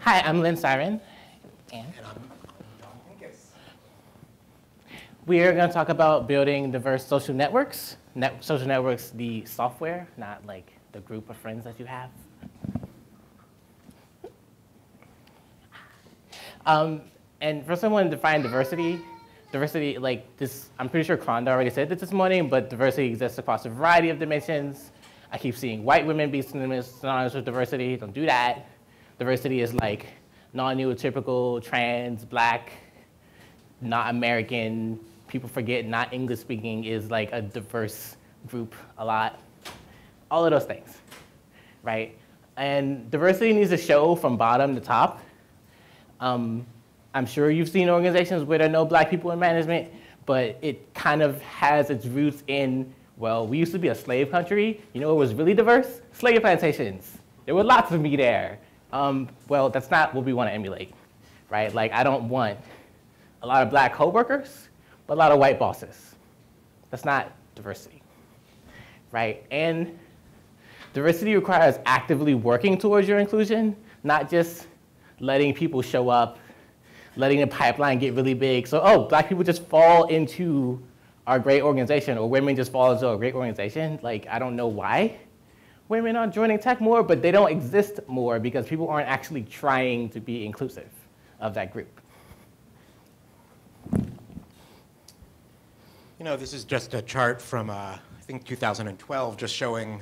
Hi, I'm Lynn Cyrin. And, and I'm. We are going to talk about building diverse social networks. Net social networks, the software, not like the group of friends that you have. Um, and for someone to define diversity, diversity, like this, I'm pretty sure Kronda already said this this morning, but diversity exists across a variety of dimensions. I keep seeing white women be synonymous with diversity. Don't do that. Diversity is like non-neurotypical, trans, black, not American. People forget not English speaking is like a diverse group a lot. All of those things, right? And diversity needs to show from bottom to top. Um, I'm sure you've seen organizations where there are no black people in management, but it kind of has its roots in, well, we used to be a slave country. You know it was really diverse? Slave plantations. There were lots of me there. Um, well, that's not what we want to emulate, right? Like, I don't want a lot of black coworkers, but a lot of white bosses. That's not diversity, right? And diversity requires actively working towards your inclusion, not just letting people show up, letting the pipeline get really big. So, oh, black people just fall into our great organization, or women just fall into a great organization. Like, I don't know why women are joining tech more, but they don't exist more because people aren't actually trying to be inclusive of that group. You know, this is just a chart from, uh, I think, 2012, just showing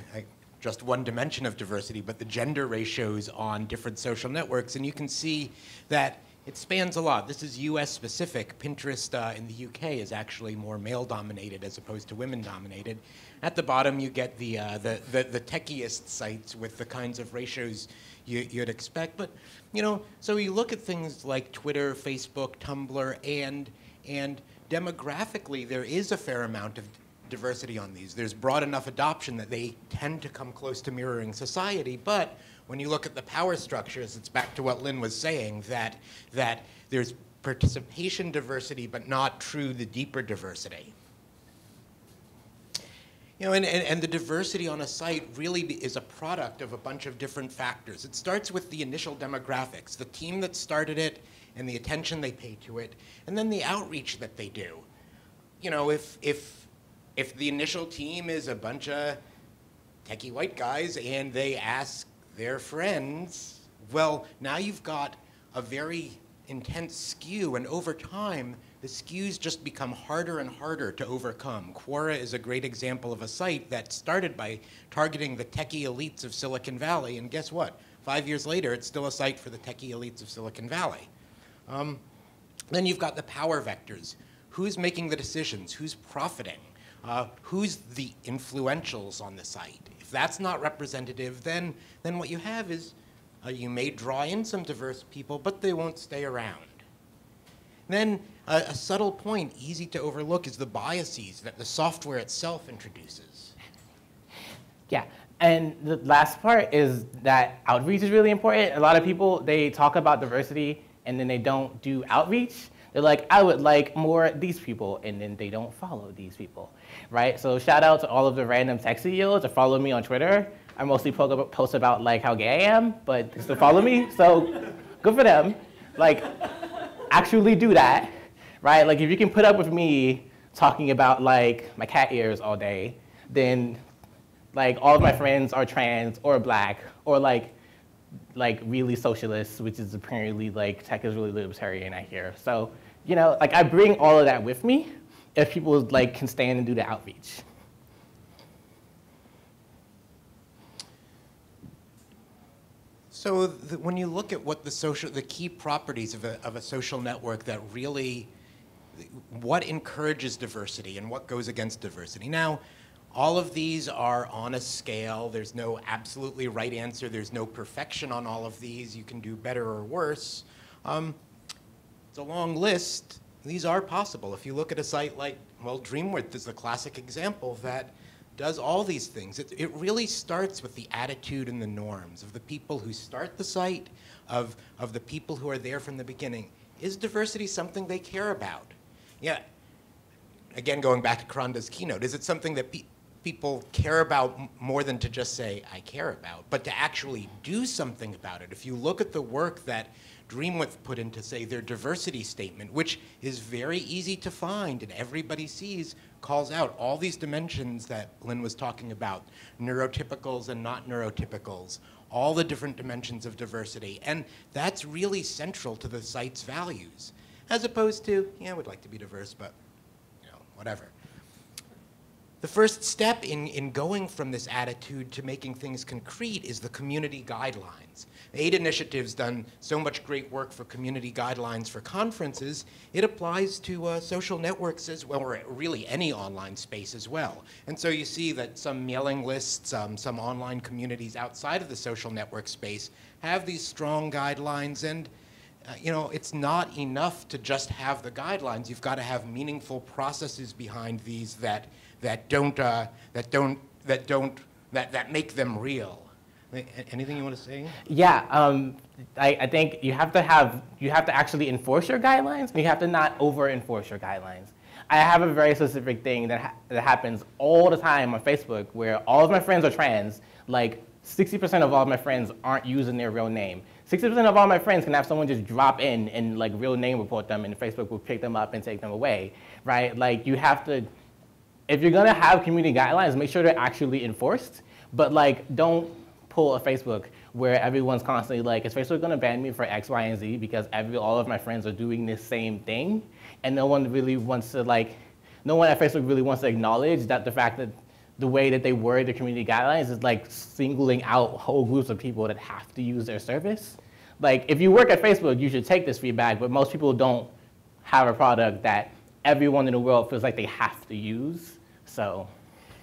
just one dimension of diversity, but the gender ratios on different social networks. And you can see that it spans a lot. This is US specific. Pinterest uh, in the UK is actually more male dominated as opposed to women dominated. At the bottom, you get the, uh, the, the, the, techiest sites with the kinds of ratios you, would expect. But, you know, so you look at things like Twitter, Facebook, Tumblr, and, and demographically, there is a fair amount of diversity on these. There's broad enough adoption that they tend to come close to mirroring society. But when you look at the power structures, it's back to what Lynn was saying, that, that there's participation diversity, but not true the deeper diversity. You know, and, and, and, the diversity on a site really is a product of a bunch of different factors. It starts with the initial demographics, the team that started it and the attention they pay to it, and then the outreach that they do. You know, if, if, if the initial team is a bunch of techie white guys and they ask their friends, well, now you've got a very intense skew, and over time, the skews just become harder and harder to overcome. Quora is a great example of a site that started by targeting the techie elites of Silicon Valley, and guess what? Five years later, it's still a site for the techie elites of Silicon Valley. Um, then you've got the power vectors. Who's making the decisions? Who's profiting? Uh, who's the influentials on the site? If that's not representative, then, then what you have is uh, you may draw in some diverse people, but they won't stay around. Then a, a subtle point, easy to overlook, is the biases that the software itself introduces. Yeah, and the last part is that outreach is really important. A lot of people, they talk about diversity and then they don't do outreach. They're like, I would like more these people, and then they don't follow these people, right? So shout out to all of the random tech CEOs that follow me on Twitter. I mostly post about like how gay I am, but still follow me, so good for them. Like, actually do that, right? Like if you can put up with me talking about like my cat ears all day, then like all of my friends are trans or black or like like really socialist, which is apparently like tech is really libertarian, I hear. So, you know, like I bring all of that with me if people like can stand and do the outreach. So the, when you look at what the social, the key properties of a, of a social network that really, what encourages diversity and what goes against diversity. Now, all of these are on a scale. There's no absolutely right answer. There's no perfection on all of these. You can do better or worse. Um, it's a long list. These are possible. If you look at a site like, well, Dreamwidth is the classic example that does all these things. It, it really starts with the attitude and the norms of the people who start the site, of, of the people who are there from the beginning. Is diversity something they care about? Yeah. Again, going back to Kronda's keynote, is it something that people care about more than to just say, I care about, but to actually do something about it. If you look at the work that Dreamwidth put into, say, their diversity statement, which is very easy to find and everybody sees, calls out all these dimensions that Lynn was talking about, neurotypicals and not neurotypicals, all the different dimensions of diversity. And that's really central to the site's values, as opposed to, yeah, would like to be diverse, but, you know, whatever. The first step in, in going from this attitude to making things concrete is the community guidelines. Ada Initiative's done so much great work for community guidelines for conferences, it applies to uh, social networks as well, or really any online space as well. And so you see that some mailing lists, um, some online communities outside of the social network space have these strong guidelines and uh, you know, it's not enough to just have the guidelines. You've got to have meaningful processes behind these that that don't, uh, that don't, that don't, that, that make them real. Anything you want to say? Yeah, um, I, I, think you have to have, you have to actually enforce your guidelines, you have to not over-enforce your guidelines. I have a very specific thing that, ha that happens all the time on Facebook where all of my friends are trans, like 60% of all of my friends aren't using their real name. 60% of all my friends can have someone just drop in and like real name report them and Facebook will pick them up and take them away, right? Like you have to, if you're gonna have community guidelines, make sure they're actually enforced, but like don't pull a Facebook where everyone's constantly like, is Facebook gonna ban me for X, Y, and Z because every, all of my friends are doing this same thing? And no one really wants to like, no one at Facebook really wants to acknowledge that the fact that the way that they word the community guidelines is like singling out whole groups of people that have to use their service. Like if you work at Facebook, you should take this feedback, but most people don't have a product that everyone in the world feels like they have to use. So.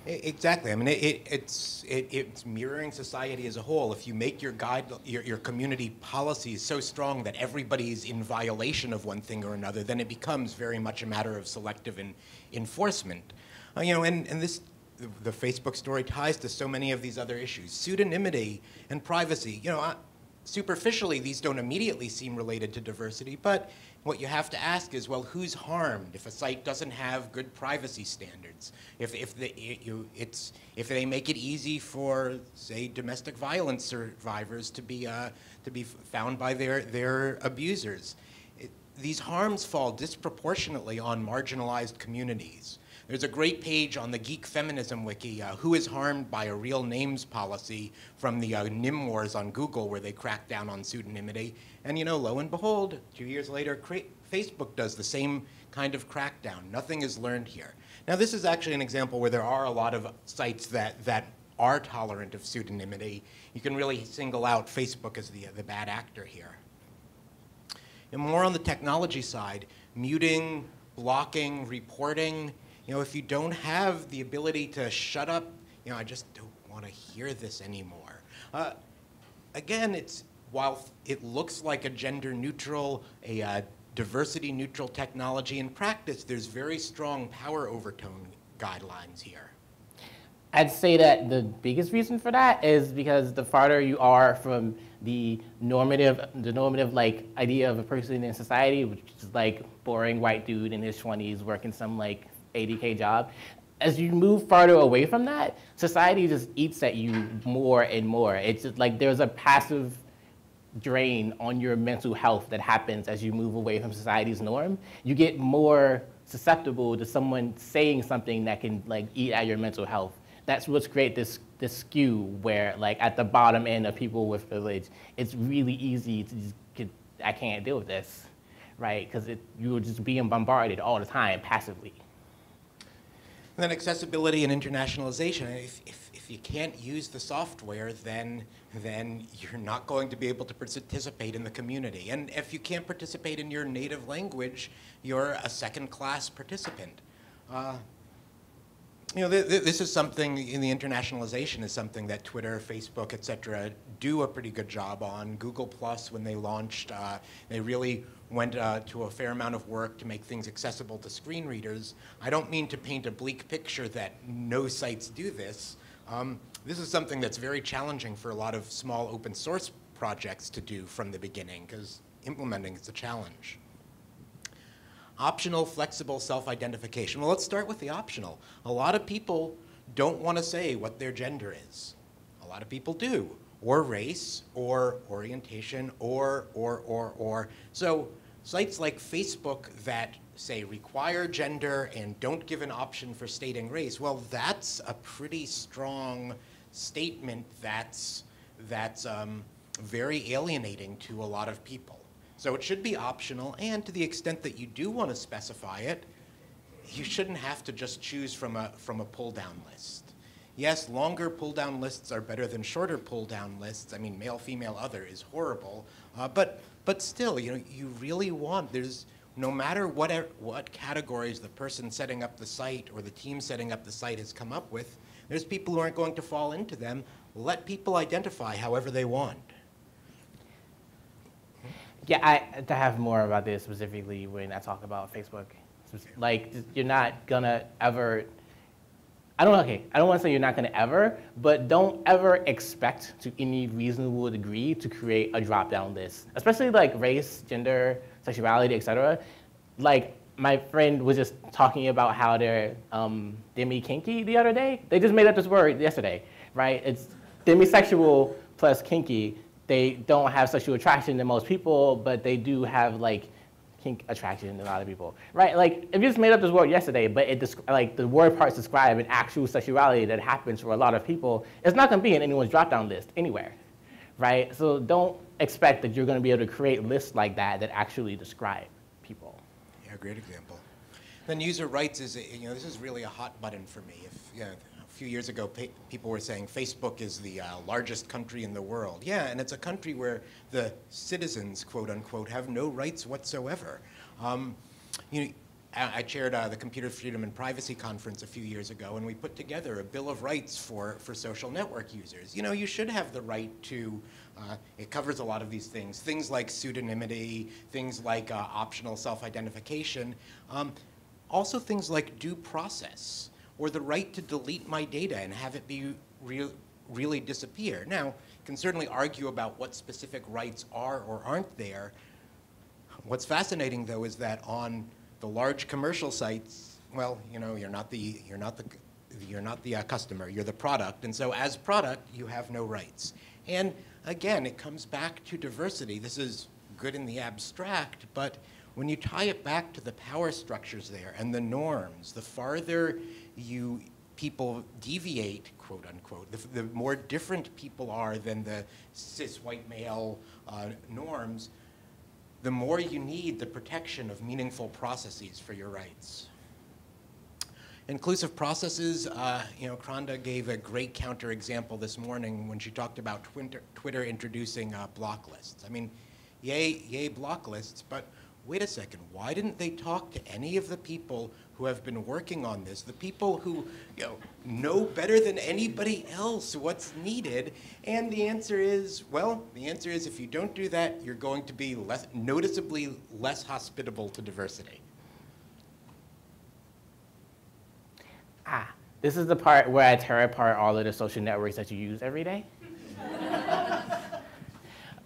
Exactly. I mean, it, it, it's it, it's mirroring society as a whole. If you make your guide your, your community policies so strong that everybody's in violation of one thing or another, then it becomes very much a matter of selective in, enforcement. Uh, you know, and, and this the, Facebook story ties to so many of these other issues: pseudonymity and privacy. You know, superficially, these don't immediately seem related to diversity, but what you have to ask is, well, who's harmed if a site doesn't have good privacy standards? If, if, the, you, it's, if they make it easy for, say, domestic violence survivors to be, uh, to be found by their, their abusers. It, these harms fall disproportionately on marginalized communities. There's a great page on the Geek Feminism Wiki, uh, Who is Harmed by a Real Names Policy from the uh, Nym Wars on Google, where they crack down on pseudonymity. And you know, lo and behold, two years later, Facebook does the same kind of crackdown. Nothing is learned here. Now, this is actually an example where there are a lot of sites that, that are tolerant of pseudonymity. You can really single out Facebook as the, the bad actor here. And more on the technology side, muting, blocking, reporting, you know, if you don't have the ability to shut up, you know, I just don't want to hear this anymore. Uh, again, it's while it looks like a gender neutral, a uh, diversity neutral technology in practice, there's very strong power overtone guidelines here. I'd say that the biggest reason for that is because the farther you are from the normative, the normative like idea of a person in society, which is like boring white dude in his 20s working some like 80K job. As you move farther away from that, society just eats at you more and more. It's just like there's a passive drain on your mental health that happens as you move away from society's norm. You get more susceptible to someone saying something that can like eat at your mental health. That's what's create this this skew where like at the bottom end of people with privilege, it's really easy to just get, I can't deal with this, right? Because you're just being bombarded all the time passively. And then accessibility and internationalization. If, if, if you can't use the software, then, then you're not going to be able to participate in the community. And if you can't participate in your native language, you're a second-class participant. Uh, you know, th th this is something in the internationalization is something that Twitter, Facebook, et cetera, do a pretty good job on. Google Plus, when they launched, uh, they really went uh, to a fair amount of work to make things accessible to screen readers. I don't mean to paint a bleak picture that no sites do this. Um, this is something that's very challenging for a lot of small open source projects to do from the beginning, because implementing is a challenge. Optional, flexible self-identification. Well, let's start with the optional. A lot of people don't want to say what their gender is. A lot of people do, or race, or orientation, or, or, or, or. So sites like Facebook that say require gender and don't give an option for stating race, well, that's a pretty strong statement that's, that's um, very alienating to a lot of people. So it should be optional, and to the extent that you do want to specify it, you shouldn't have to just choose from a, from a pull-down list. Yes, longer pull-down lists are better than shorter pull-down lists. I mean, male, female, other is horrible. Uh, but, but still, you know, you really want, there's, no matter what, what categories the person setting up the site or the team setting up the site has come up with, there's people who aren't going to fall into them. Let people identify however they want. Yeah, I to have more about this specifically when I talk about Facebook. Like, you're not gonna ever. I don't okay. I don't want to say you're not gonna ever, but don't ever expect to any reasonable degree to create a drop-down list, especially like race, gender, sexuality, etc. Like my friend was just talking about how they're um, demi-kinky the other day. They just made up this word yesterday, right? It's demisexual plus kinky they don't have sexual attraction to most people, but they do have like kink attraction to a lot of people, right? Like if you just made up this word yesterday, but it like the word parts describe an actual sexuality that happens for a lot of people, it's not going to be in anyone's drop-down list anywhere, right? So don't expect that you're going to be able to create lists like that that actually describe people. Yeah, great example. Then user rights is, you know, this is really a hot button for me. If, know, few years ago, people were saying Facebook is the uh, largest country in the world. Yeah, and it's a country where the citizens, quote unquote, have no rights whatsoever. Um, you know, I chaired uh, the Computer Freedom and Privacy Conference a few years ago, and we put together a Bill of Rights for, for social network users. You know, you should have the right to, uh, it covers a lot of these things, things like pseudonymity, things like uh, optional self-identification, um, also things like due process or the right to delete my data and have it be re really disappear. Now, you can certainly argue about what specific rights are or aren't there. What's fascinating, though, is that on the large commercial sites, well, you know, you're not the, you're not the, you're not the uh, customer, you're the product, and so as product, you have no rights. And again, it comes back to diversity. This is good in the abstract, but when you tie it back to the power structures there and the norms, the farther you people deviate, quote unquote, the, the more different people are than the cis white male uh, norms, the more you need the protection of meaningful processes for your rights. Inclusive processes, uh, you know, Kronda gave a great counterexample this morning when she talked about Twitter, Twitter introducing uh, block lists. I mean, yay, yay block lists, but wait a second, why didn't they talk to any of the people who have been working on this, the people who you know, know better than anybody else what's needed? And the answer is, well, the answer is if you don't do that, you're going to be less, noticeably less hospitable to diversity. Ah, this is the part where I tear apart all of the social networks that you use every day.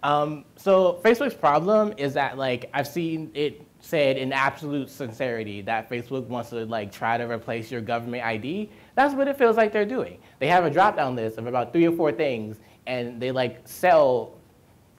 Um, so Facebook's problem is that like I've seen it said in absolute sincerity that Facebook wants to like try to replace your government ID. That's what it feels like they're doing. They have a drop-down list of about three or four things, and they like sell.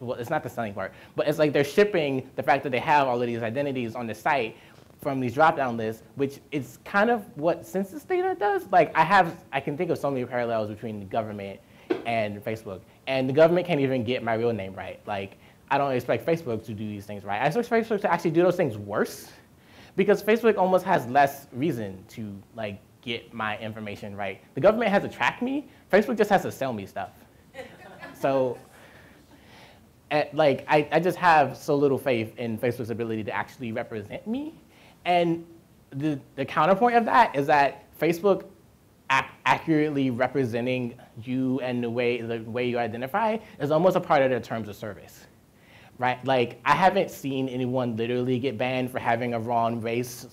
Well, it's not the selling part, but it's like they're shipping the fact that they have all of these identities on the site from these drop-down lists, which is kind of what census data does. Like I have, I can think of so many parallels between the government and Facebook. And the government can't even get my real name right. Like, I don't expect Facebook to do these things right. I expect Facebook to actually do those things worse because Facebook almost has less reason to like get my information right. The government has to track me. Facebook just has to sell me stuff. so, at, like, I, I just have so little faith in Facebook's ability to actually represent me. And the, the counterpoint of that is that Facebook ac accurately representing you and the way, the way you identify is almost a part of their terms of service. Right? Like, I haven't seen anyone literally get banned for having a wrong race,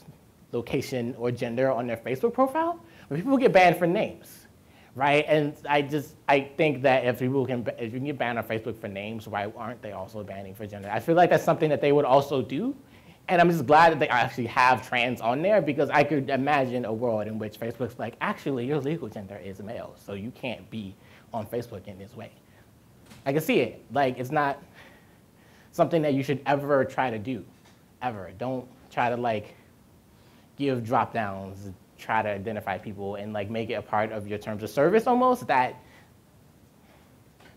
location, or gender on their Facebook profile, but people get banned for names. Right? And I just, I think that if people can, if you can get banned on Facebook for names, why aren't they also banning for gender? I feel like that's something that they would also do And I'm just glad that they actually have trans on there because I could imagine a world in which Facebook's like, actually, your legal gender is male, so you can't be on Facebook in this way. I can see it. Like, it's not something that you should ever try to do, ever. Don't try to like give drop downs, try to identify people and like make it a part of your terms of service almost that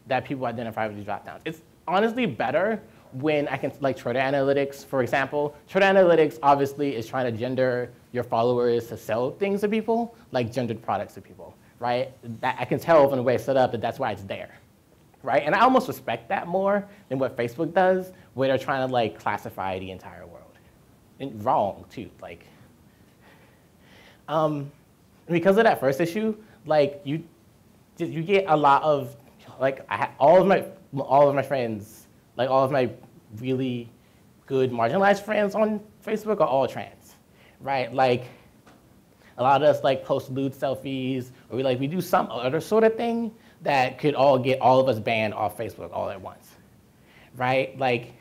that people identify with these drop downs. It's honestly better when I can, like Twitter Analytics, for example. Twitter Analytics obviously is trying to gender your followers to sell things to people, like gendered products to people, right? That I can tell from the way it's set up that that's why it's there, right? And I almost respect that more than what Facebook does, where they're trying to like classify the entire world. And wrong too, like. Um, because of that first issue, like you, you get a lot of, like I all of my all of my friends like all of my really good marginalized friends on Facebook are all trans, right? Like a lot of us like post lewd selfies, or we like we do some other sort of thing that could all get all of us banned off Facebook all at once, right? Like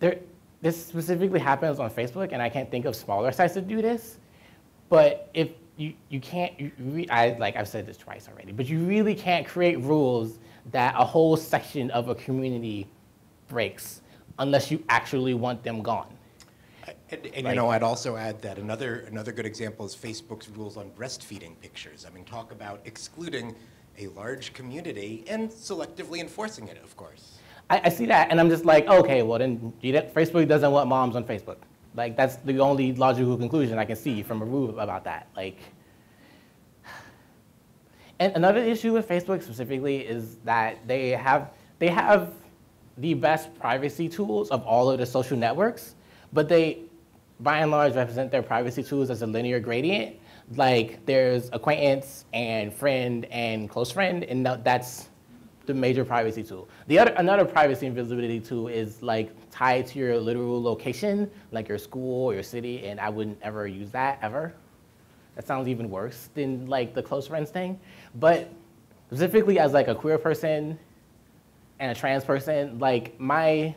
there, this specifically happens on Facebook, and I can't think of smaller sites that do this. But if you, you can't, you re, I, like I've said this twice already, but you really can't create rules that a whole section of a community breaks unless you actually want them gone. And, and like, you know, I'd also add that another, another good example is Facebook's rules on breastfeeding pictures. I mean, talk about excluding a large community and selectively enforcing it, of course. I, I see that, and I'm just like, oh, okay, well then, Facebook doesn't want moms on Facebook. Like, that's the only logical conclusion I can see from a rule about that. Like, and another issue with Facebook specifically is that they have, they have the best privacy tools of all of the social networks, but they, by and large, represent their privacy tools as a linear gradient. Like there's acquaintance and friend and close friend, and that's the major privacy tool. The other, another privacy and visibility tool is like tied to your literal location, like your school or your city, and I wouldn't ever use that ever. That sounds even worse than like the close friends thing. But specifically as like a queer person and a trans person, like my,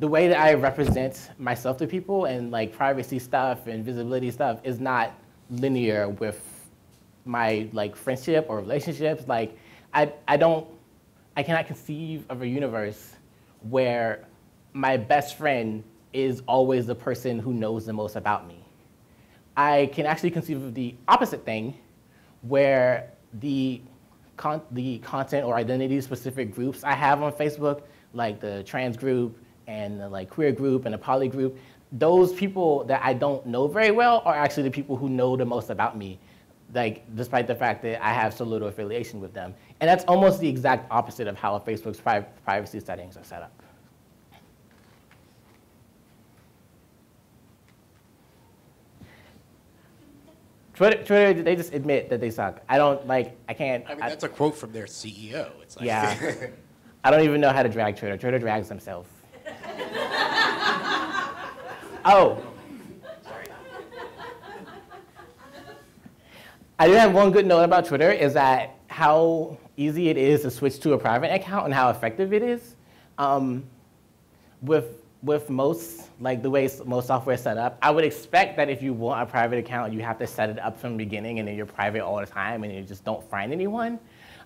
the way that I represent myself to people and like privacy stuff and visibility stuff is not linear with my like friendship or relationships. Like I, I don't, I cannot conceive of a universe where my best friend is always the person who knows the most about me. I can actually conceive of the opposite thing, where the, con the content or identity specific groups I have on Facebook, like the trans group and the like queer group and the poly group, those people that I don't know very well are actually the people who know the most about me, like despite the fact that I have so little affiliation with them. And that's almost the exact opposite of how Facebook's pri privacy settings are set up. Twitter, Twitter, they just admit that they suck. I don't like. I can't. I mean, that's a quote from their CEO. It's like yeah. I don't even know how to drag Twitter. Twitter drags themselves. Oh. I do have one good note about Twitter is that how easy it is to switch to a private account and how effective it is. Um, with with most, like the way most software is set up, I would expect that if you want a private account, you have to set it up from the beginning and then you're private all the time and you just don't find anyone.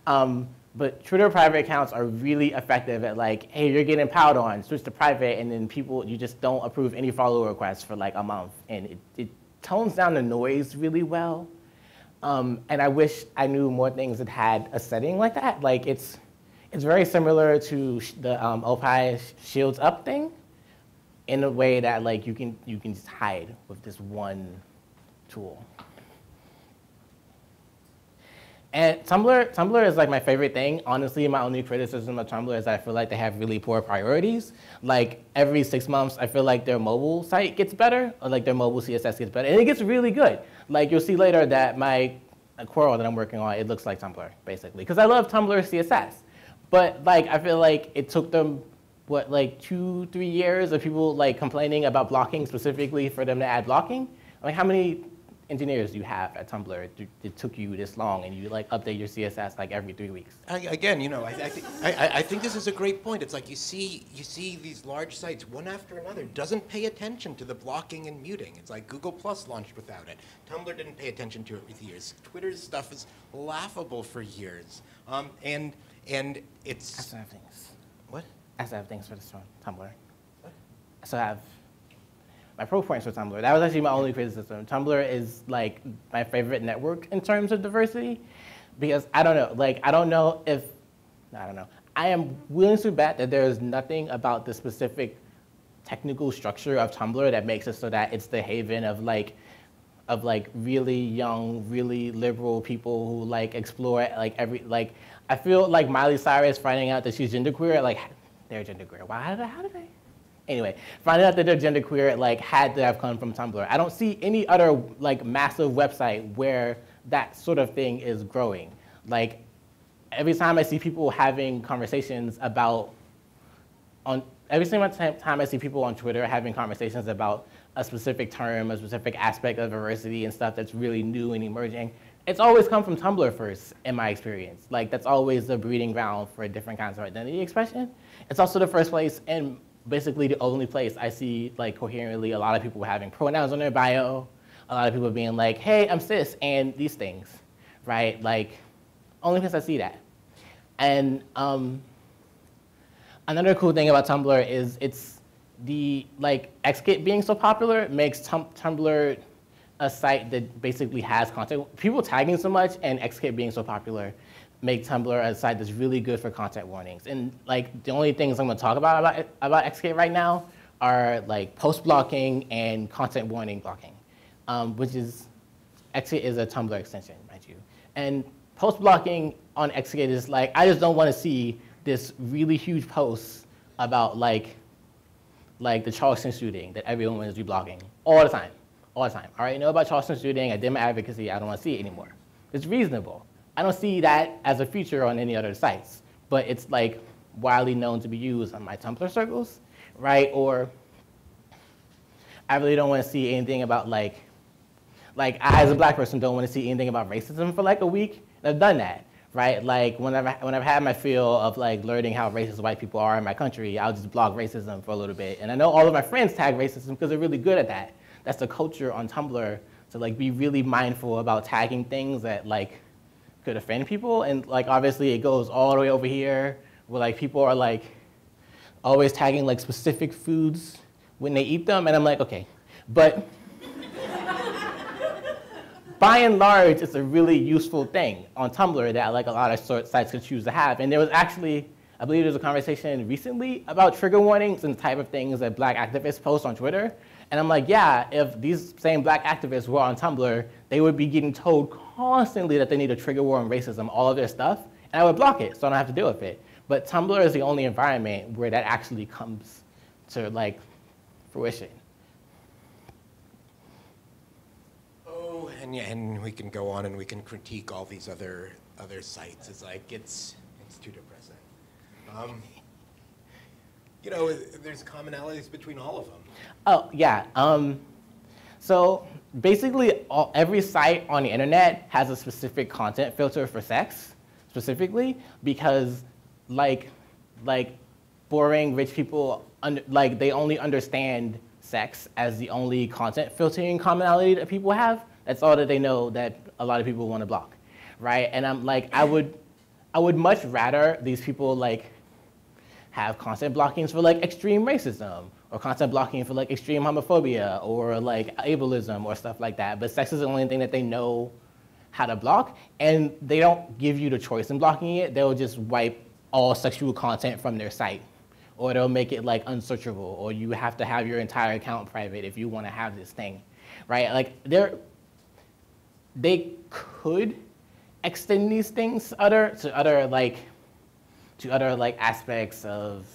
Um, but Twitter private accounts are really effective at like, hey, you're getting piled on, switch to private, and then people, you just don't approve any follow requests for like a month. And it, it tones down the noise really well. Um, and I wish I knew more things that had a setting like that. Like it's, it's very similar to the um, Opie Shields Up thing, in a way that like you can you can just hide with this one tool. And Tumblr, Tumblr is like my favorite thing. Honestly, my only criticism of Tumblr is that I feel like they have really poor priorities. Like every six months, I feel like their mobile site gets better, or like their mobile CSS gets better, and it gets really good. Like you'll see later that my Quirell that I'm working on, it looks like Tumblr basically, because I love Tumblr CSS. But like I feel like it took them what, like two, three years of people like complaining about blocking specifically for them to add blocking? Like how many, engineers you have at Tumblr it, it took you this long and you like update your CSS like every three weeks? I, again, you know, I, I, think, I, think this is a great point. It's like you see, you see these large sites, one after another, doesn't pay attention to the blocking and muting. It's like Google Plus launched without it. Tumblr didn't pay attention to it for years. Twitter's stuff is laughable for years. Um, and, and it's... I still have things. What? I still have things for this one, Tumblr. I still have my pro for Tumblr. That was actually my only criticism. Tumblr is like my favorite network in terms of diversity because I don't know, like I don't know if, I don't know. I am willing to bet that there is nothing about the specific technical structure of Tumblr that makes it so that it's the haven of like, of like really young, really liberal people who like explore like every, like, I feel like Miley Cyrus finding out that she's genderqueer, like, they're genderqueer. Why, how did, they? Anyway, finding out that they're genderqueer like had to have come from Tumblr. I don't see any other like massive website where that sort of thing is growing. Like every time I see people having conversations about on every single time I see people on Twitter having conversations about a specific term, a specific aspect of diversity and stuff that's really new and emerging, it's always come from Tumblr first, in my experience. Like that's always the breeding ground for different kinds of identity expression. It's also the first place in basically the only place I see like coherently a lot of people having pronouns on their bio, a lot of people being like, hey, I'm cis and these things, right? Like, only place I see that. And um, another cool thing about Tumblr is it's the like XKit being so popular makes tum Tumblr a site that basically has content. People tagging so much and XKit being so popular make Tumblr a site that's really good for content warnings. And like the only things I'm gonna talk about about, about right now are like post blocking and content warning blocking, um, which is, XKit is a Tumblr extension, mind you. And post blocking on XKit is like, I just don't wanna see this really huge post about like, like the Charleston shooting that everyone is reblogging all the time, all the time. All right, I know about Charleston shooting, I did my advocacy, I don't wanna see it anymore. It's reasonable. I don't see that as a feature on any other sites, but it's like widely known to be used on my Tumblr circles, right? Or I really don't want to see anything about like, like I as a black person don't want to see anything about racism for like a week. I've done that, right? Like whenever, when I've had my feel of like learning how racist white people are in my country, I'll just block racism for a little bit. And I know all of my friends tag racism because they're really good at that. That's the culture on Tumblr to like be really mindful about tagging things that like could offend people. And like obviously it goes all the way over here where like people are like always tagging like specific foods when they eat them. And I'm like, okay. But by and large, it's a really useful thing on Tumblr that like a lot of sites could choose to have. And there was actually, I believe there was a conversation recently about trigger warnings and the type of things that black activists post on Twitter. And I'm like, yeah, if these same black activists were on Tumblr, they would be getting told constantly that they need a trigger warning racism, all of their stuff, and I would block it so I don't have to deal with it. But Tumblr is the only environment where that actually comes to like fruition. Oh, and yeah, and we can go on and we can critique all these other other sites. It's like it's it's too depressing. Um, you know, there's commonalities between all of them. Oh, yeah. Um, so basically, all, every site on the internet has a specific content filter for sex, specifically, because like, like boring rich people, like they only understand sex as the only content filtering commonality that people have. That's all that they know that a lot of people want to block, right? And I'm like, I would, I would much rather these people like have content blockings for like extreme racism or content blocking for like extreme homophobia or like ableism or stuff like that. But sex is the only thing that they know how to block, and they don't give you the choice in blocking it. They'll just wipe all sexual content from their site, or they'll make it like unsearchable, or you have to have your entire account private if you want to have this thing, right? Like they're they could extend these things other to other like to other like aspects of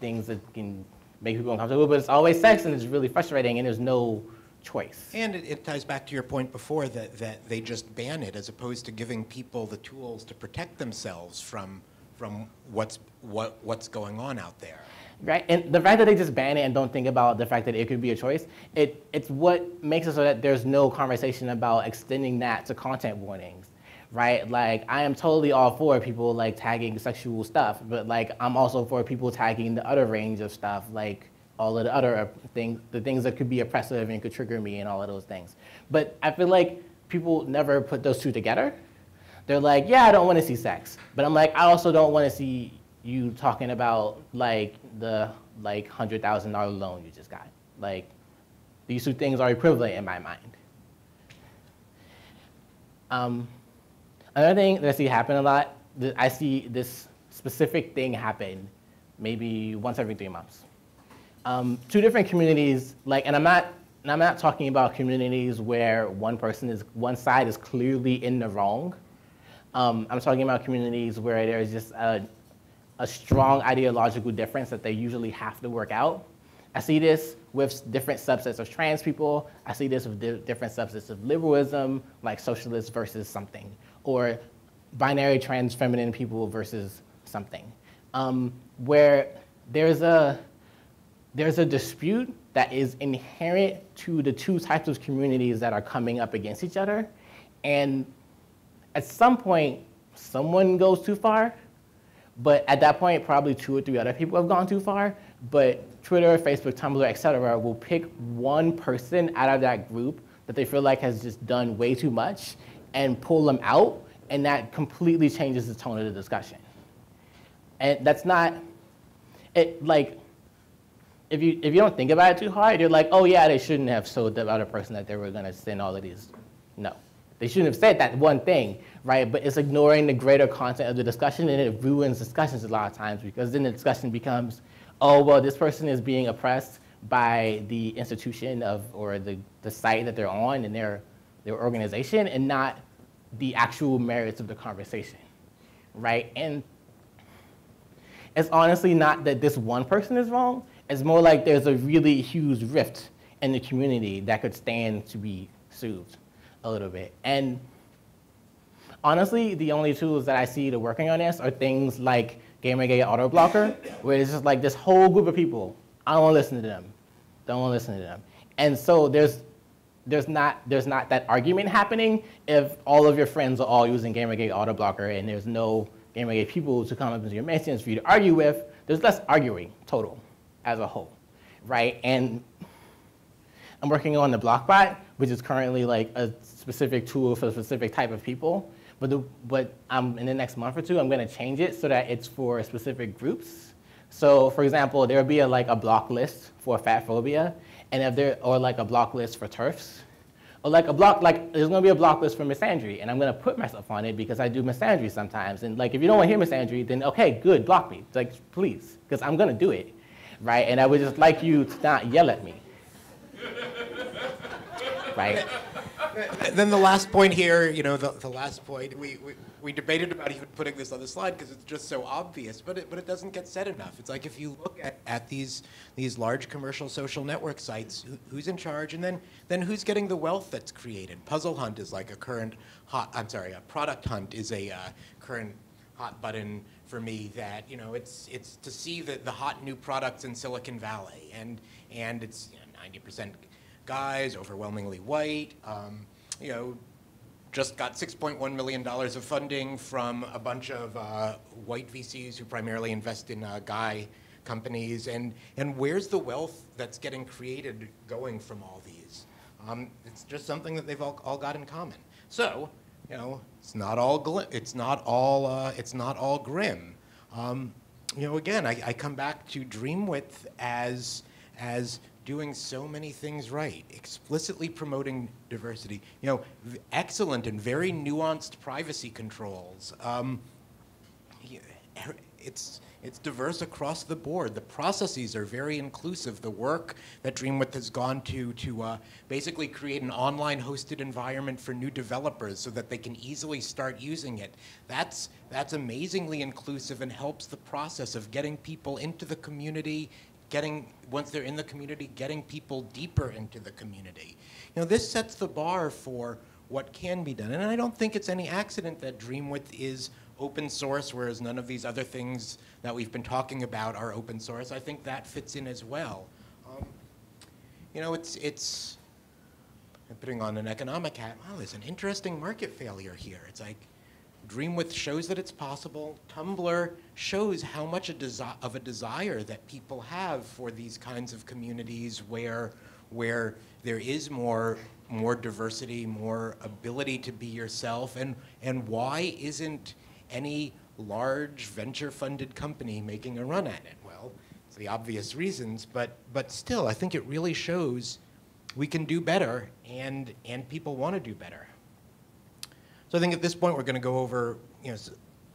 things that can make people uncomfortable, but it's always sex and it's really frustrating and there's no choice. And it, it, ties back to your point before that, that they just ban it as opposed to giving people the tools to protect themselves from, from what's, what, what's going on out there. right? And the fact that they just ban it and don't think about the fact that it could be a choice, it, it's what makes it so that there's no conversation about extending that to content warnings, right? Like, I am totally all for people like tagging sexual stuff, but like, I'm also for people tagging the other range of stuff, like all of the other things, the things that could be oppressive and could trigger me and all of those things. But I feel like people never put those two together. They're like, yeah, I don't want to see sex, but I'm like, I also don't want to see you talking about like the like hundred thousand dollar loan you just got. Like these two things are equivalent in my mind. Um, another thing that I see happen a lot, I see this specific thing happen maybe once every three months. Um, two different communities, like, and I'm not, and I'm not talking about communities where one person is, one side is clearly in the wrong. Um, I'm talking about communities where there's just a, a strong ideological difference that they usually have to work out. I see this with different subsets of trans people. I see this with di different subsets of liberalism, like socialists versus something, or binary trans feminine people versus something, um, where there's a, there's a dispute that is inherent to the two types of communities that are coming up against each other. And at some point, someone goes too far, but at that point, probably two or three other people have gone too far. But Twitter, Facebook, Tumblr, et cetera, will pick one person out of that group that they feel like has just done way too much and pull them out, and that completely changes the tone of the discussion. And that's not, it like, if you, if you don't think about it too hard, you're like, oh yeah, they shouldn't have told the other person that they were gonna send all of these. No, they shouldn't have said that one thing right? But it's ignoring the greater content of the discussion and it ruins discussions a lot of times because then the discussion becomes, oh, well, this person is being oppressed by the institution of or the, the site that they're on and their, their organization and not the actual merits of the conversation, right? And it's honestly not that this one person is wrong. It's more like there's a really huge rift in the community that could stand to be soothed a little bit. And honestly, the only tools that I see to working on this are things like Gamergate Auto Blocker, where it's just like this whole group of people. I don't want to listen to them. Don't want to listen to them. And so there's there's not there's not that argument happening if all of your friends are all using Gamergate Auto Blocker and there's no Gamergate people to come up into your mentions for you to argue with. There's less arguing total as a whole, right? And I'm working on the Blockbot, which is currently like a specific tool for a specific type of people. But, the, but um, in the next month or two, I'm going to change it so that it's for specific groups. So, for example, there would be a, like a block list for fat phobia, and if there or like a block list for TERFs, or like a block like there's going to be a block list for misandry, and I'm going to put myself on it because I do misandry sometimes. And like if you don't want to hear misandry, then okay, good, block me, like please, because I'm going to do it, right? And I would just like you to not yell at me, right? Then the last point here, you know, the, the last point, we, we, we debated about even putting this on the slide because it's just so obvious, but it, but it doesn't get said enough. It's like if you look at, at these, these large commercial social network sites, who, who's in charge and then, then who's getting the wealth that's created? Puzzle Hunt is like a current hot, I'm sorry, a Product Hunt is a uh, current hot button for me that, you know, it's, it's to see the, the hot new products in Silicon Valley and, and it's you know, 90% guys, overwhelmingly white. Um, you know, just got $6.1 million of funding from a bunch of uh, white VCs who primarily invest in uh, guy companies. And, and where's the wealth that's getting created going from all these? Um, it's just something that they've all, all got in common. So, you know, it's not all, it's not all, uh, it's not all grim. Um, you know, again, I, I come back to Dreamwidth as, as doing so many things right, explicitly promoting diversity, you know, excellent and very nuanced privacy controls. Um, it's, it's diverse across the board. The processes are very inclusive. The work that Dreamwidth has gone to to uh, basically create an online hosted environment for new developers so that they can easily start using it. That's, that's amazingly inclusive and helps the process of getting people into the community, getting, once they're in the community, getting people deeper into the community. You know, this sets the bar for what can be done. And I don't think it's any accident that Dreamwidth is open source, whereas none of these other things that we've been talking about are open source. I think that fits in as well. Um, you know, it's, it's putting on an economic hat. Wow, there's an interesting market failure here. It's like Dreamwidth shows that it's possible. Tumblr shows how much a of a desire that people have for these kinds of communities where, where there is more, more diversity, more ability to be yourself, and, and why isn't any large venture-funded company making a run at it? Well, it's the obvious reasons, but, but still, I think it really shows we can do better, and, and people want to do better. So I think at this point we're going to go over, you know,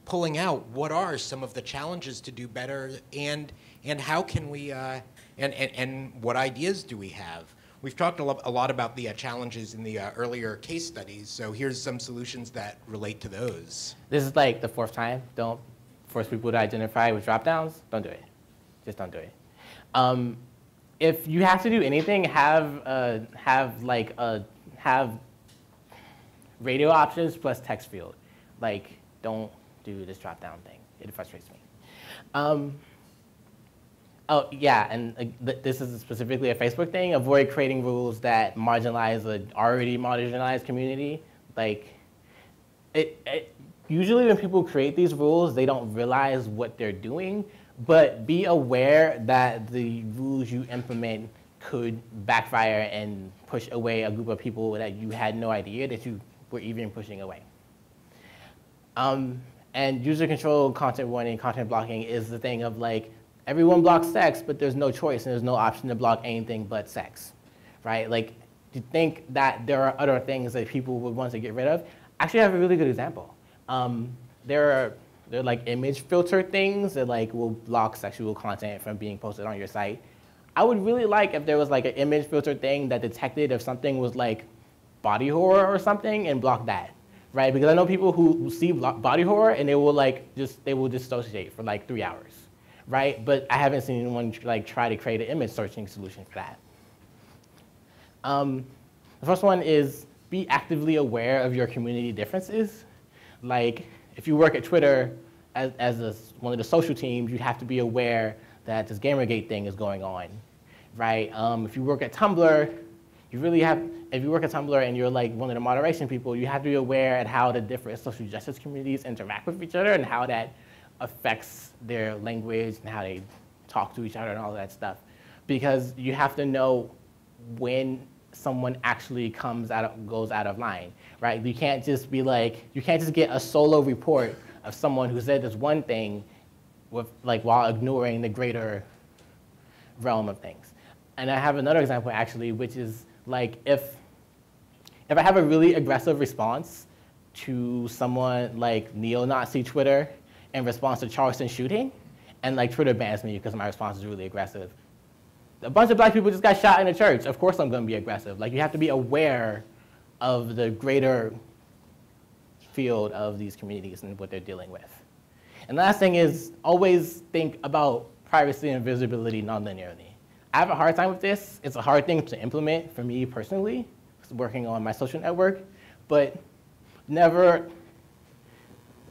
pulling out what are some of the challenges to do better, and and how can we, uh, and, and and what ideas do we have? We've talked a, a lot about the uh, challenges in the uh, earlier case studies, so here's some solutions that relate to those. This is like the fourth time. Don't force people to identify with dropdowns. Don't do it. Just don't do it. Um, if you have to do anything, have uh, have like a have radio options plus text field. Like, don't do this drop down thing. It frustrates me. Um, oh, yeah, and uh, th this is specifically a Facebook thing. Avoid creating rules that marginalize an already marginalized community. Like, it, it, usually when people create these rules, they don't realize what they're doing, but be aware that the rules you implement could backfire and push away a group of people that you had no idea that you we're even pushing away. Um, and user control content warning, content blocking is the thing of like, everyone blocks sex, but there's no choice and there's no option to block anything but sex, right? Like, you think that there are other things that people would want to get rid of? Actually, I have a really good example. Um, there are there are like image filter things that like will block sexual content from being posted on your site. I would really like if there was like an image filter thing that detected if something was like body horror or something and block that, right? Because I know people who see body horror and they will like just they will dissociate for like three hours, right? But I haven't seen anyone like try to create an image searching solution for that. Um, the first one is be actively aware of your community differences. Like if you work at Twitter as, as a, one of the social teams, you have to be aware that this Gamergate thing is going on, right? Um, if you work at Tumblr, you really have, if you work at Tumblr and you're like one of the moderation people, you have to be aware at how the different social justice communities interact with each other and how that affects their language and how they talk to each other and all that stuff. Because you have to know when someone actually comes out of, goes out of line, right? You can't just be like, you can't just get a solo report of someone who said this one thing with, like, while ignoring the greater realm of things. And I have another example actually, which is like if, if I have a really aggressive response to someone like neo-Nazi Twitter in response to Charleston shooting, and like Twitter bans me because my response is really aggressive. A bunch of black people just got shot in a church. Of course I'm going to be aggressive. Like you have to be aware of the greater field of these communities and what they're dealing with. And last thing is always think about privacy and visibility nonlinearly. I have a hard time with this. It's a hard thing to implement for me personally, working on my social network, but never,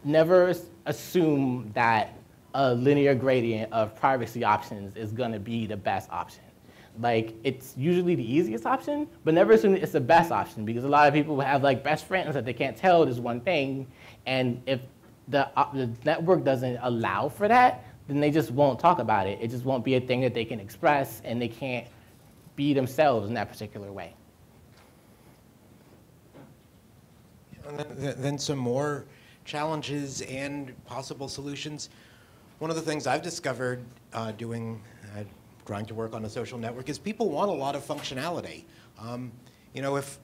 never assume that a linear gradient of privacy options is gonna be the best option. Like, it's usually the easiest option, but never assume it's the best option because a lot of people have like best friends that they can't tell this one thing, and if the, uh, the network doesn't allow for that, then they just won't talk about it. It just won't be a thing that they can express, and they can't be themselves in that particular way. And then, then some more challenges and possible solutions. One of the things I've discovered uh, doing, uh, trying to work on a social network is people want a lot of functionality. Um, you know, if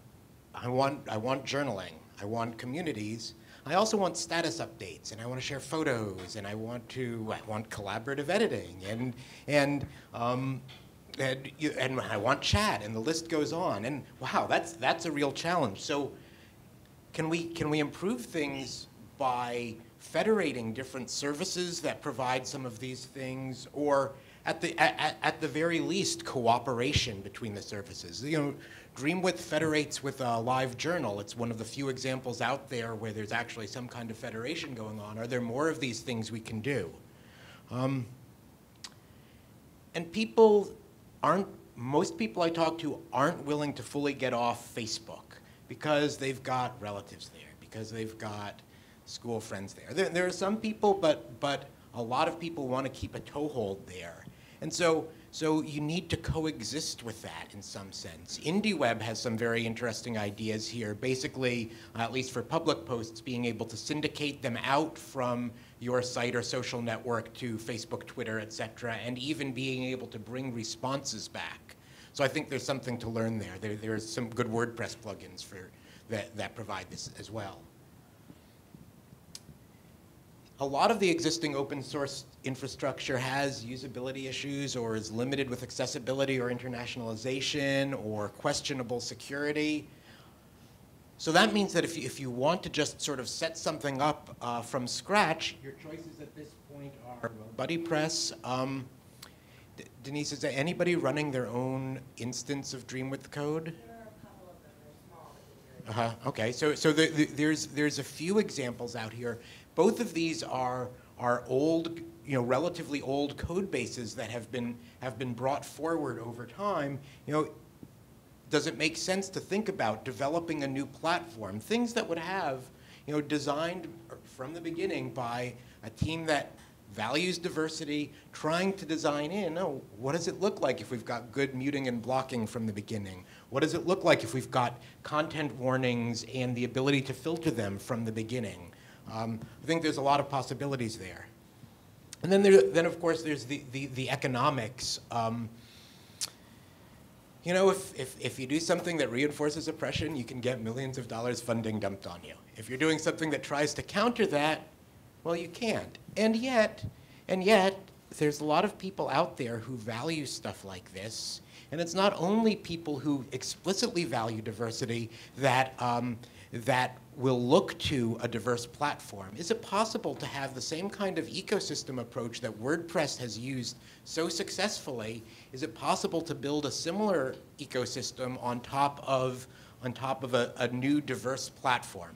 I want, I want journaling, I want communities, I also want status updates, and I want to share photos, and I want to I want collaborative editing, and and um, and, you, and I want chat, and the list goes on. And wow, that's that's a real challenge. So, can we can we improve things by federating different services that provide some of these things, or at the, at, at the very least, cooperation between the services. You know, Dreamwidth federates with a live journal. It's one of the few examples out there where there's actually some kind of federation going on. Are there more of these things we can do? Um, and people aren't, most people I talk to aren't willing to fully get off Facebook because they've got relatives there, because they've got school friends there. There, there are some people, but, but a lot of people want to keep a toehold there. And so, so you need to coexist with that in some sense. IndieWeb has some very interesting ideas here. Basically, at least for public posts, being able to syndicate them out from your site or social network to Facebook, Twitter, et cetera, and even being able to bring responses back. So I think there's something to learn there. there are some good WordPress plugins for that, that provide this as well a lot of the existing open source infrastructure has usability issues or is limited with accessibility or internationalization or questionable security. So that means that if you, if you want to just sort of set something up uh, from scratch, your choices at this point are BuddyPress. Um, Denise, is there anybody running their own instance of Dreamwidth code? Uh-huh. Okay, so so the, the, there's there's a few examples out here. Both of these are, are old, you know, relatively old code bases that have been, have been brought forward over time. You know, does it make sense to think about developing a new platform? Things that would have, you know, designed from the beginning by a team that values diversity, trying to design in, oh, what does it look like if we've got good muting and blocking from the beginning? What does it look like if we've got content warnings and the ability to filter them from the beginning? Um, I think there's a lot of possibilities there. And then, there, then of course, there's the, the, the economics. Um, you know, if, if, if you do something that reinforces oppression, you can get millions of dollars funding dumped on you. If you're doing something that tries to counter that, well, you can't. And yet, and yet, there's a lot of people out there who value stuff like this. And it's not only people who explicitly value diversity that, um, that will look to a diverse platform. Is it possible to have the same kind of ecosystem approach that WordPress has used so successfully? Is it possible to build a similar ecosystem on top of, on top of a, a new diverse platform?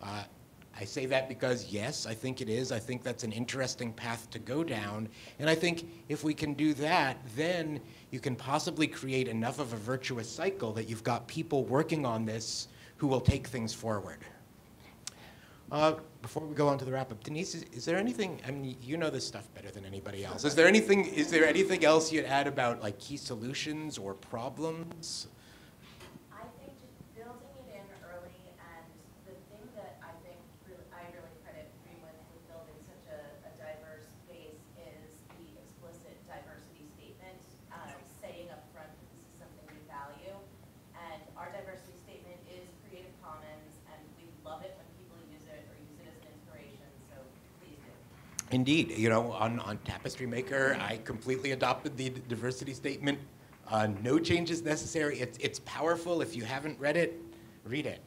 Uh, I say that because, yes, I think it is. I think that's an interesting path to go down. And I think if we can do that, then you can possibly create enough of a virtuous cycle that you've got people working on this who will take things forward. Uh, before we go on to the wrap up, Denise, is, is, there anything? I mean, you know this stuff better than anybody else. Is there anything? Is there anything else you'd add about like key solutions or problems? Indeed, you know, on, on Tapestry Maker, I completely adopted the diversity statement. Uh, no changes necessary. It's, it's powerful. If you haven't read it, read it.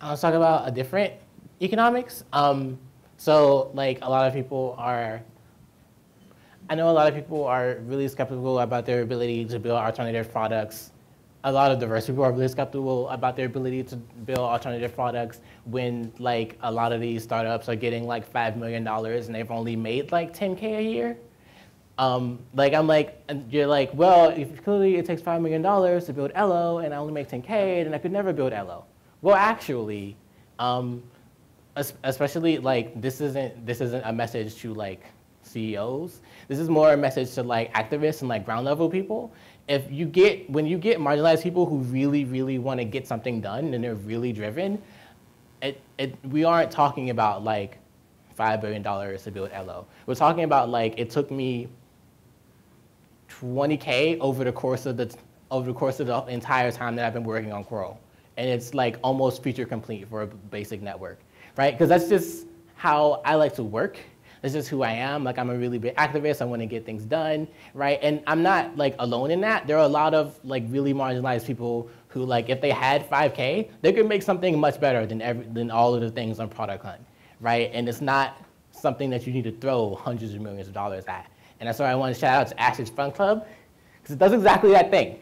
I was talking about a different economics. Um, so, like, a lot of people are, I know a lot of people are really skeptical about their ability to build alternative products a lot of diverse people are really skeptical about their ability to build alternative products when like a lot of these startups are getting like five million dollars and they've only made like 10k a year. Um, like I'm like, and you're like, well, if clearly it takes five million dollars to build Ello and I only make 10k, then I could never build Ello. Well, actually, um, especially like this isn't this isn't a message to like CEOs. This is more a message to like activists and like ground level people if you get when you get marginalized people who really really want to get something done and they're really driven it, it, we aren't talking about like five billion dollars to build Ello. We're talking about like it took me 20k over the course of the over the course of the entire time that I've been working on Coral, and it's like almost feature complete for a basic network, right? Because that's just how I like to work, this is who I am. Like I'm a really big activist. I want to get things done, right? And I'm not like alone in that. There are a lot of like really marginalized people who like if they had 5K, they could make something much better than every, than all of the things on Product Hunt, right? And it's not something that you need to throw hundreds of millions of dollars at. And that's why I want to shout out to Ash's Fun Club, because it does exactly that thing.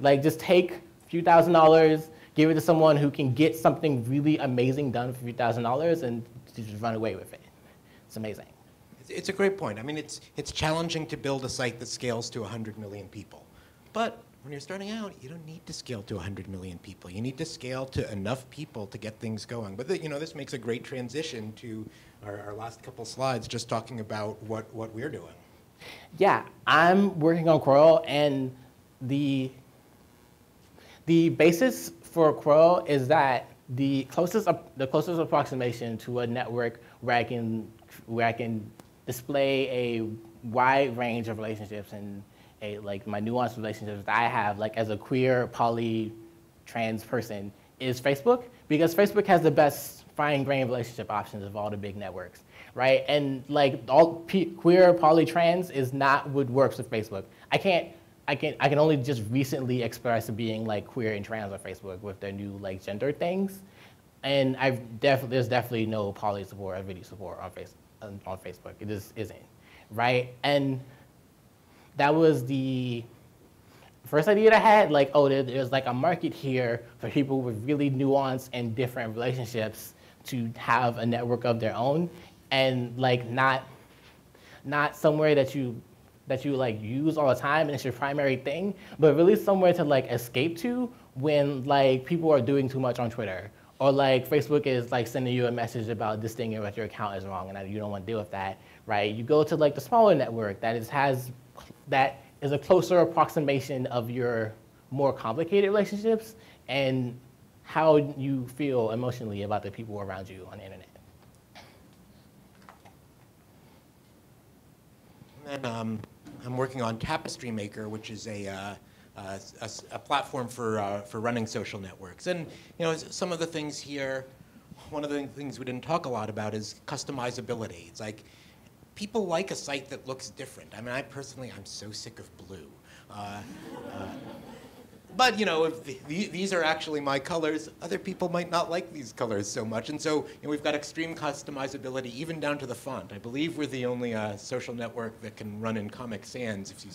Like, just take a few thousand dollars, give it to someone who can get something really amazing done for a few thousand dollars, and just run away with it. It's amazing. It's a great point. I mean, it's, it's challenging to build a site that scales to 100 million people. But when you're starting out, you don't need to scale to 100 million people. You need to scale to enough people to get things going. But the, you know, this makes a great transition to our, our last couple slides, just talking about what, what we're doing. Yeah, I'm working on Quirell, and the the basis for Quirell is that the closest the closest approximation to a network where I can where I can display a wide range of relationships and a like my nuanced relationships that I have like as a queer poly trans person is Facebook because Facebook has the best fine-grained relationship options of all the big networks, right? And like all queer poly trans is not what works with Facebook. I can't. I can I can only just recently express being like queer and trans on Facebook with their new like gender things, and I've definitely there's definitely no poly support or video support on Facebook on, Facebook. It just isn't, right? And that was the first idea that I had, like, oh, there, there's like a market here for people with really nuanced and different relationships to have a network of their own, and like not, not somewhere that you that you like use all the time and it's your primary thing, but really somewhere to like escape to when like people are doing too much on Twitter or like Facebook is like sending you a message about this thing about your account is wrong and you don't want to deal with that, right? You go to like the smaller network that is has that is a closer approximation of your more complicated relationships and how you feel emotionally about the people around you on the internet. And um, I'm working on Tapestry Maker, which is a, uh, uh, a, a, platform for, uh, for running social networks. And you know, some of the things here, one of the things we didn't talk a lot about is customizability. It's like people like a site that looks different. I mean, I personally, I'm so sick of blue. Uh, uh, but you know, if the, these are actually my colors, other people might not like these colors so much. And so you know, we've got extreme customizability, even down to the font. I believe we're the only uh, social network that can run in Comic Sans, if you,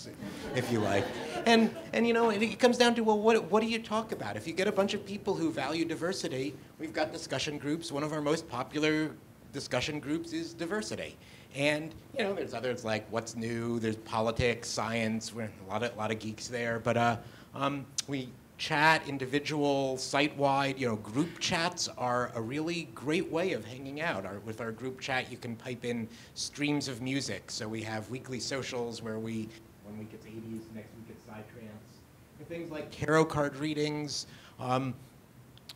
if you like. And, and you know, it, it comes down to, well, what, what do you talk about? If you get a bunch of people who value diversity, we've got discussion groups. One of our most popular discussion groups is diversity. And you know, there's others like what's new. There's politics, science. We're a lot of a lot of geeks there. But uh, um, we chat, individual, site-wide. You know, group chats are a really great way of hanging out. Our, with our group chat, you can pipe in streams of music. So we have weekly socials where we, one week it's 80s, next week it's psytrance. Things like tarot card readings. Um,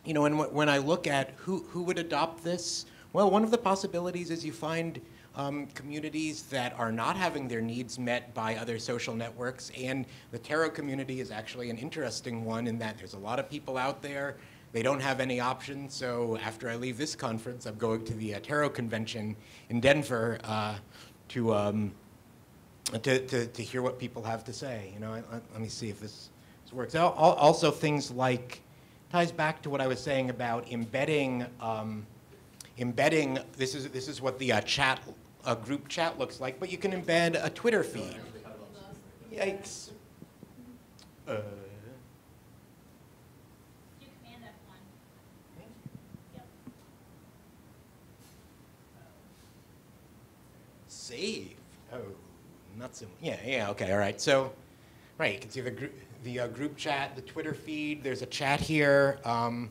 you know, and when I look at who, who would adopt this, well, one of the possibilities is you find um, communities that are not having their needs met by other social networks. And the tarot community is actually an interesting one in that there's a lot of people out there. They don't have any options. So after I leave this conference, I'm going to the uh, tarot convention in Denver uh, to, um, to, to, to, hear what people have to say. You know, I, I, let me see if this, this works. Also, things like ties back to what I was saying about embedding. Um, embedding, this is, this is what the uh, chat a group chat looks like, but you can embed a Twitter feed. Yikes. Uh, Save. Oh, not so. Yeah, yeah. Okay, all right. So, right, you can see the group, the uh, group chat, the Twitter feed. There's a chat here. Um,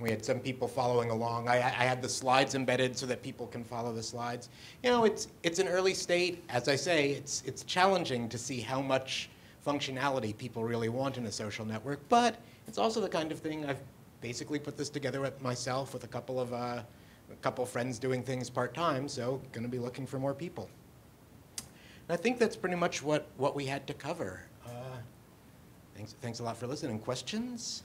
we had some people following along. I, I, had the slides embedded so that people can follow the slides. You know, it's, it's an early state. As I say, it's, it's challenging to see how much functionality people really want in a social network, but it's also the kind of thing I've basically put this together myself with a couple of uh, a couple friends doing things part-time, so going to be looking for more people. And I think that's pretty much what, what we had to cover. Uh, thanks, thanks a lot for listening. Questions?